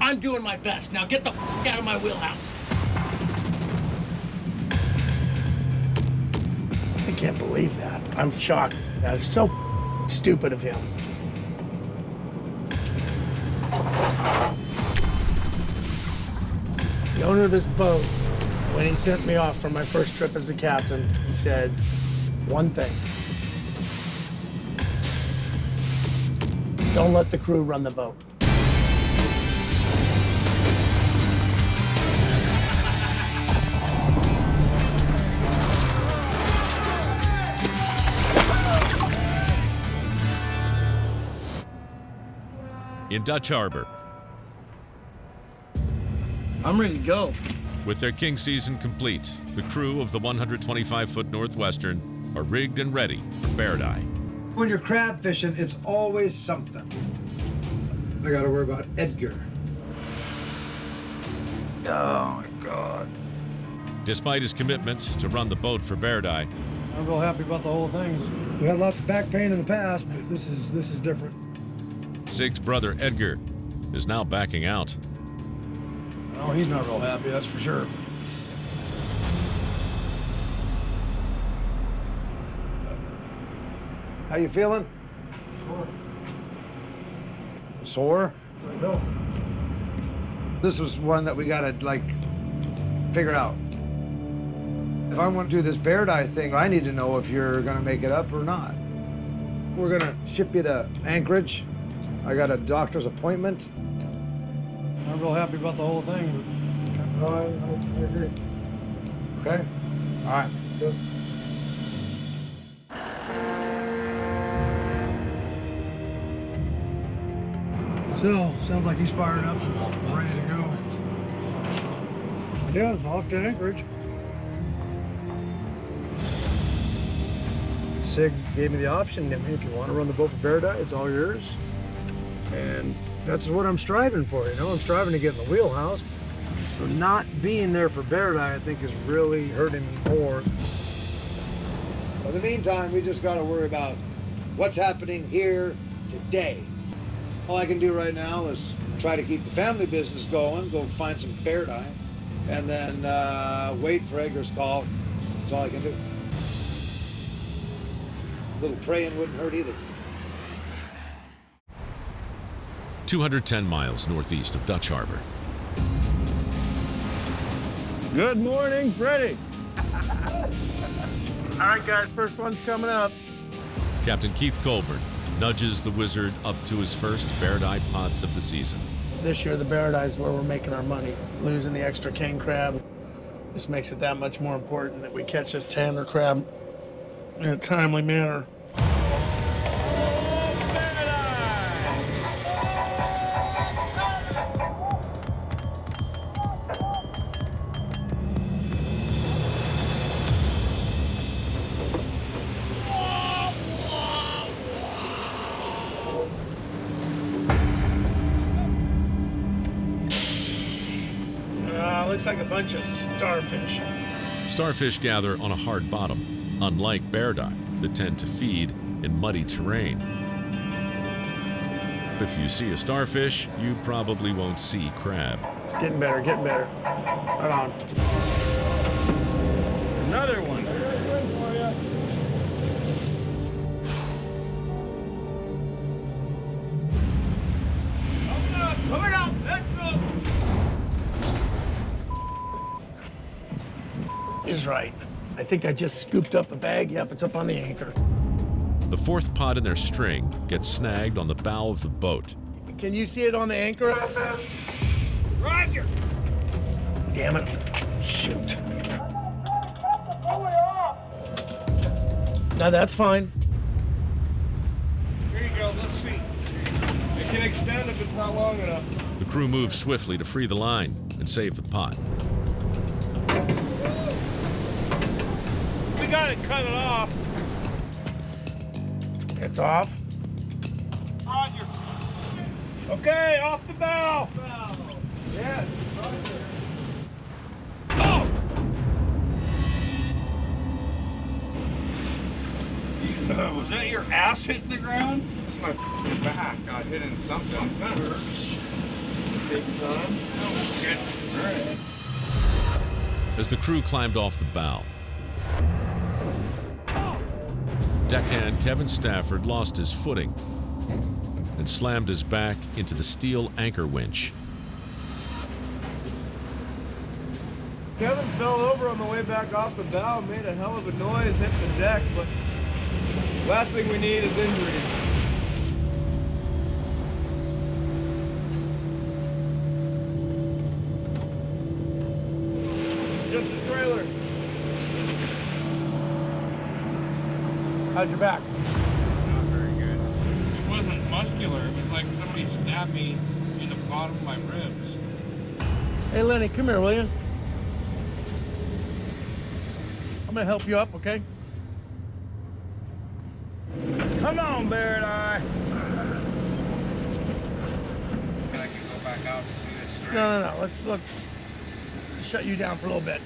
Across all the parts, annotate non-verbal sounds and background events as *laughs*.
I'm doing my best. Now get the f- out of my wheelhouse. I can't believe that. I'm shocked. That is so stupid of him. The owner of this boat, when he sent me off for my first trip as a captain, he said one thing. Don't let the crew run the boat. In Dutch Harbor, I'm ready to go. with their king season complete, the crew of the 125 foot Northwestern are rigged and ready for Bairdi. When you're crab fishing, it's always something. I gotta worry about Edgar. Oh my god. Despite his commitment to run the boat for Bairdi, I'm real happy about the whole thing. We had lots of back pain in the past, but this is this is different. Sig's brother Edgar is now backing out. Oh, he's not real happy, that's for sure. How you feeling? Sore. Sore? This was one that we gotta like figure out. If I want to do this Bairdi thing, I need to know if you're gonna make it up or not. We're gonna ship you to Anchorage. I got a doctor's appointment. I'm real happy about the whole thing. I, I, I agree. Okay? All right. Good. So, sounds like he's fired up, ready to go. Yeah, off to Anchorage. Sig gave me the option. I mean, if you want to run the boat for Bear it's all yours. And that's what I'm striving for, you know? I'm striving to get in the wheelhouse. So not being there for Bear I think, is really hurting me more. In the meantime, we just got to worry about what's happening here today. All I can do right now is try to keep the family business going, go find some Bairdi, and then uh, wait for Edgar's call. That's all I can do. A little praying wouldn't hurt either. 210 miles northeast of Dutch Harbor. Good morning, Freddie. *laughs* All right, guys, first one's coming up. Captain Keith Colburn nudges the Wizard up to his first Bairdi pots of the season. This year, the Paradise is where we're making our money. Losing the extra king crab just makes it that much more important that we catch this tanner crab in a timely manner. A bunch of starfish. Starfish gather on a hard bottom, unlike Bairdi that tend to feed in muddy terrain. If you see a starfish, you probably won't see crab. Getting better, getting better. Right on. Another one. I think I just scooped up a bag. Yep, it's up on the anchor. The fourth pot in their string gets snagged on the bow of the boat. Can you see it on the anchor? Roger. Damn it. Shoot. No, that's fine. Here you go, let's see. It can extend if it's not long enough. The crew moves swiftly to free the line and save the pot. We got it, cut it off. It's off. Roger. Okay, off the bow. Yes. Oh! Uh, was that your ass hitting the ground? It's my f***ing back. Got hit in something. That hurts. Take your time. As the crew climbed off the bow, deckhand Kevin Stafford lost his footing and slammed his back into the steel anchor winch. Kevin fell over on the way back off the bow, made a hell of a noise, hit the deck, but last thing we need is injuries. How's your back? It's not very good. It wasn't muscular. It was like somebody stabbed me in the bottom of my ribs. Hey, Lenny, come here, will you? I'm gonna help you up, okay? Come on, Barrett Eye. I can go back out and see this straight. No, no, no. Let's let's shut you down for a little bit.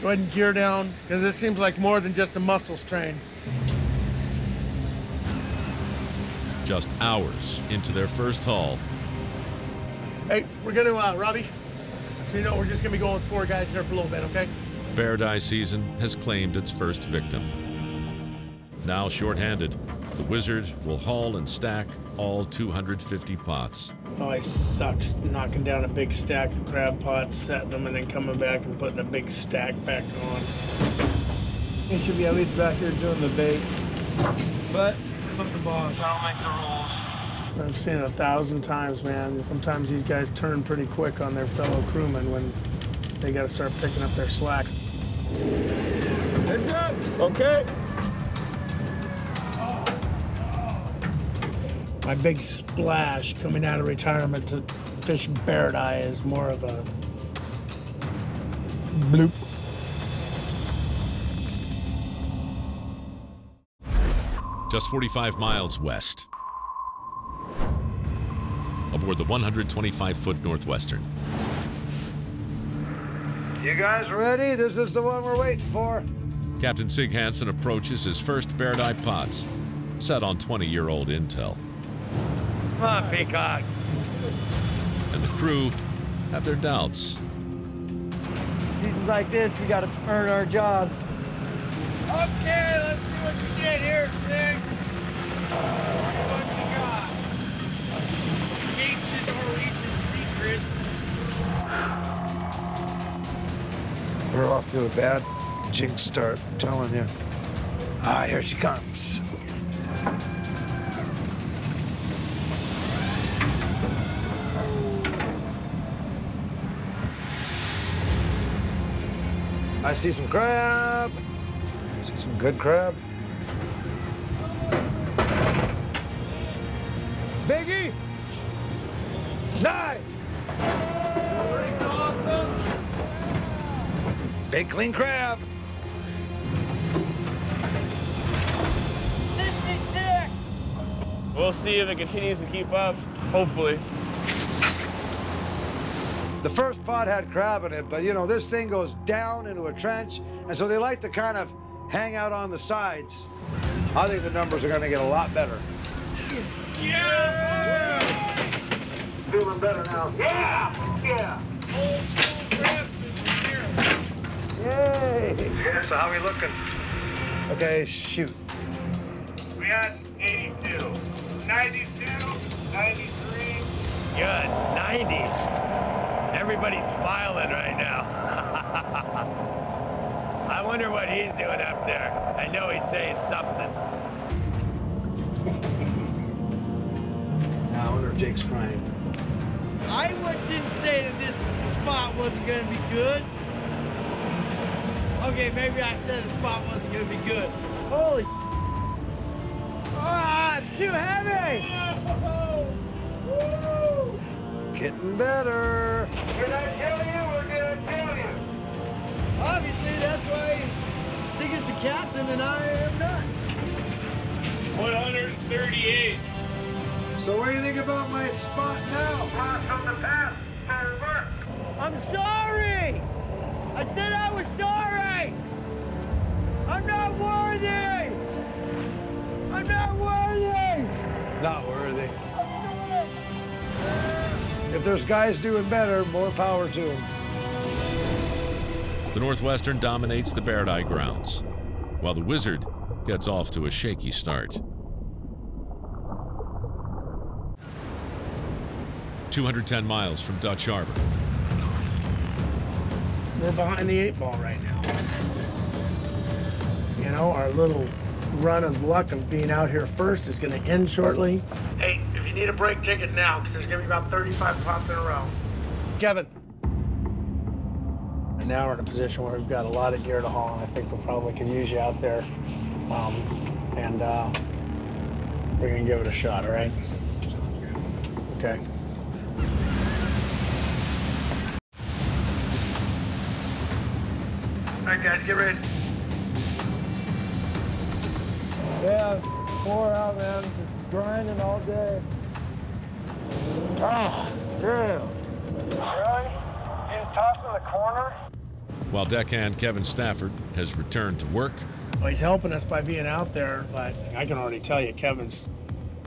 Go ahead and gear down, because this seems like more than just a muscle strain. Just hours into their first haul, Hey, we're gonna, uh, Robbie. So you know, we're just gonna be going with four guys there for a little bit, okay? Bairdi season has claimed its first victim. Now short-handed, the Wizard will haul and stack all 250 pots. Oh, it sucks knocking down a big stack of crab pots, setting them, and then coming back and putting a big stack back on. He should be at least back here doing the bait. But I'm the boss. I'll make the rules. I've seen it a thousand times, man. Sometimes these guys turn pretty quick on their fellow crewmen when they got to start picking up their slack. Heads up. Okay. My big splash coming out of retirement to fish Bairdi is more of a bloop. Just 45 miles west. Aboard the 125 foot Northwestern. You guys ready? This is the one we're waiting for. Captain Sig Hansen approaches his first Bairdi pots, set on 20 year old Intel. Come on, Peacock. And the crew have their doubts. Seasons like this, we gotta earn our jobs. Okay, let's see what you did here, Sig. What you got? Ancient Norwegian secret. We're off to a bad jinx start, I'm telling you. Ah, here she comes. I see some crab. See some good crab. Biggie! Nice! Big clean crab. We'll see if it continues to keep up. Hopefully. The first pot had crab in it, but you know, this thing goes down into a trench, and so they like to kind of hang out on the sides. I think the numbers are gonna get a lot better. Yeah! Feeling better now. Yeah! Yeah! Old school crab fishing here. Yay! So how we looking? Okay, shoot. We got 82, 92, 93. Good, 90. Everybody's smiling right now. *laughs* I wonder what he's doing up there. I know he's saying something. Now I wonder if Jake's crying. I would- didn't say that this spot wasn't going to be good. Okay, maybe I said the spot wasn't going to be good. Holy. Ah, it's too heavy. Getting better. Did I tell you or did I tell you? Obviously, that's why Sig is the captain and I am not. 138. So what do you think about my spot now? I'm sorry. I said I was sorry. I'm not worthy. I'm not worthy. Not worthy. If there's guys doing better, more power to them. The Northwestern dominates the Bairdi grounds, while the Wizard gets off to a shaky start. 210 miles from Dutch Harbor. We're behind the eight ball right now. You know, our little run of luck of being out here first is going to end shortly. Hey, if you need a break, take it now, because there's going to be about 35 pots in a row. Kevin. And now we're in a position where we've got a lot of gear to haul, and I think we probably could use you out there. Um, and uh, we're going to give it a shot, all right? Okay. All right, guys, get ready. Yeah, four out, man. Just grinding all day. Oh, damn. Really? Getting tossed in the corner? While deckhand Kevin Stafford has returned to work, Well, he's helping us by being out there, but I can already tell you, Kevin's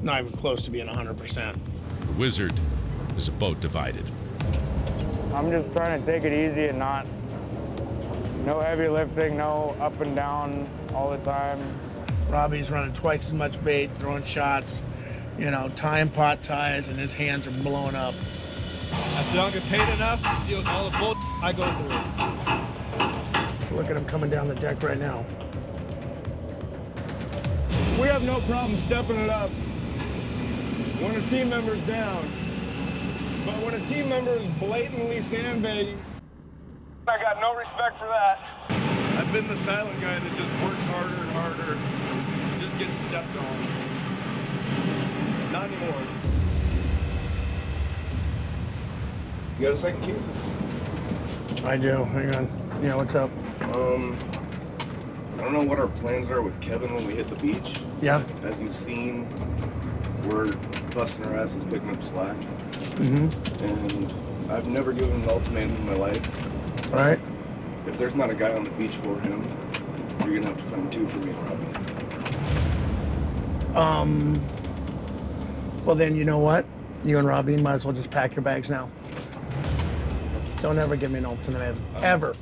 not even close to being 100%. the Wizard is a boat divided. I'm just trying to take it easy and not, no heavy lifting, no up and down all the time. Robbie's running twice as much bait, throwing shots, you know, tying pot ties, and his hands are blowing up. I said I don't get paid enough to deal with all the bull I go through. Look at him coming down the deck right now. We have no problem stepping it up when a team member's down. But when a team member is blatantly sandbagging, I got no respect for that. I've been the silent guy that just works harder and harder and just gets stepped on. Not anymore. You got a second key? I do. Hang on. Yeah, what's up? Um, I don't know what our plans are with Kevin when we hit the beach. Yeah. As you've seen, we're busting our asses picking up slack. Mm-hmm. And I've never given an ultimatum in my life. All right. If there's not a guy on the beach for him, you're gonna have to find two for me and Robbie. Um. Well, then you know what? You and Robbie might as well just pack your bags now. Don't ever give me an ultimatum. Ever.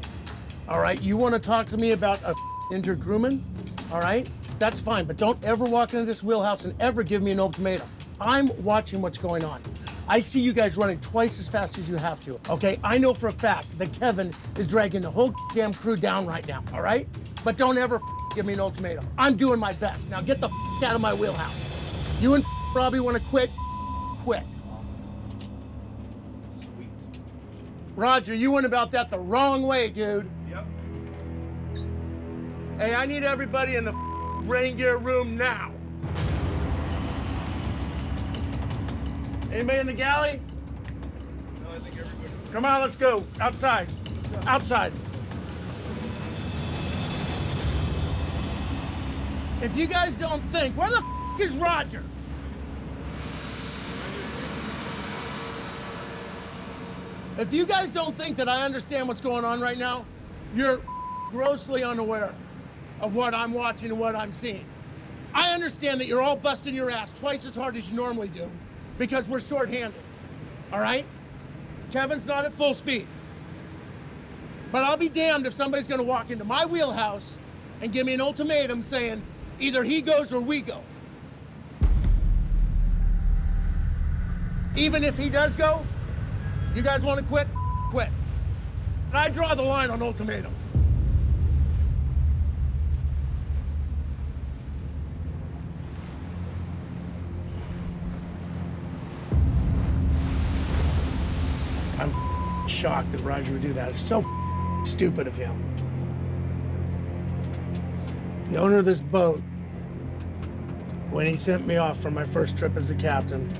All right? You want to talk to me about a injured crewman? All right? That's fine, but don't ever walk into this wheelhouse and ever give me an ultimatum. I'm watching what's going on. I see you guys running twice as fast as you have to. Okay? I know for a fact that Kevin is dragging the whole damn crew down right now. All right? But don't ever *laughs* give me an ultimatum. I'm doing my best. Now get the *laughs* out of my wheelhouse. You and *laughs* Robbie want to quit? Quit. Roger, you went about that the wrong way, dude. Hey, I need everybody in the rain gear room now. Anybody in the galley? No, I think everybody. Come on, let's go. Outside. Outside. If you guys don't think, where the f- is Roger? If you guys don't think that I understand what's going on right now, you're grossly unaware of what I'm watching and what I'm seeing. I understand that you're all busting your ass twice as hard as you normally do because we're short-handed. All right? Kevin's not at full speed. But I'll be damned if somebody's going to walk into my wheelhouse and give me an ultimatum saying either he goes or we go. Even if he does go, you guys want to quit? Quit. And I draw the line on ultimatums. I'm shocked that Roger would do that. It's so stupid of him. The owner of this boat, when he sent me off for my first trip as a captain,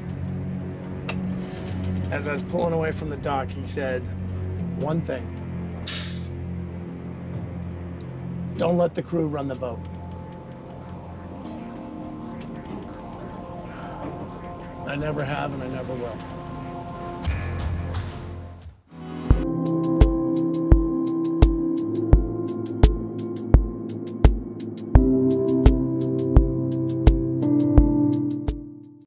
as I was pulling away from the dock, he said one thing Don't let the crew run the boat. I never have and I never will.